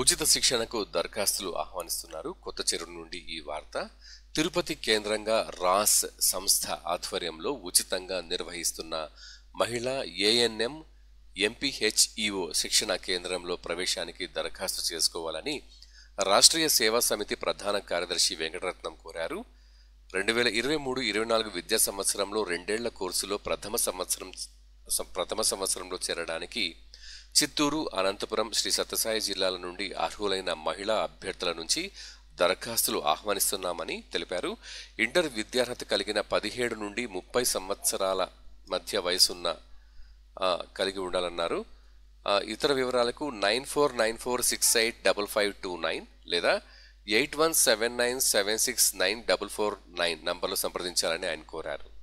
ఉచిత శిక్షణకు దరఖాస్తులు ఆహ్వానిస్తున్నారు. కొత్త చెరువు నుండి ఈ వార్త. తిరుపతి కేంద్రంగా రాస్ సంస్థ ఆధ్వర్యంలో ఉచితంగా నిర్వహిస్తున్న మహిళా ఏఎన్ఎం ఎంపీహెచ్ఈఓ శిక్షణ కేంద్రంలో ప్రవేశానికి దరఖాస్తు చేసుకోవాలని రాష్ట్రీయ సేవా సమితి ప్రధాన కార్యదర్శి వెంకటరత్నం కోరారు. రెండు వేల ఇరవై మూడు ఇరవై నాలుగు విద్యా సంవత్సరంలో రెండేళ్ళ కోర్సులో ప్రథమ సంవత్సరం ప్రథమ సంవత్సరంలో చేరడానికి చిత్తూరు అనంతపురం శ్రీ సత్యసాయి జిల్లాల నుండి అర్హులైన మహిళా అభ్యర్థుల నుంచి దరఖాస్తులు ఆహ్వానిస్తున్నామని తెలిపారు. ఇంటర్ విద్యార్హత కలిగిన పదిహేడు నుండి ముప్పై సంవత్సరాల మధ్య వయసున్న కలిగి ఉండాలన్నారు. ఇతర వివరాలకు nine four nine four six eight double five two nine లేదా eight one seven nine seven six nine double four nine నంబర్లో సంప్రదించాలని ఆయన కోరారు.